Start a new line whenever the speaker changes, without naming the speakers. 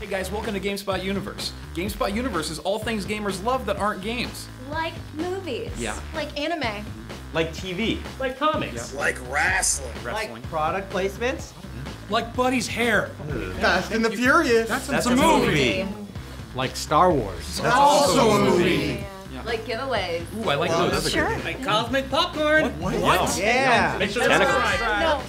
Hey guys, welcome to GameSpot Universe. GameSpot Universe is all things gamers love that aren't games.
Like movies.
Yeah.
Like anime.
Like TV.
Like comics.
Like wrestling.
Wrestling.
Product placements.
Like Buddy's hair.
Fast and the Furious.
That's,
That's
a
a
movie.
Like Star Wars.
That's also a movie.
Like giveaways.
Ooh, I like those.
Sure.
Like cosmic popcorn.
What?
Yeah.
Make sure to subscribe.
No.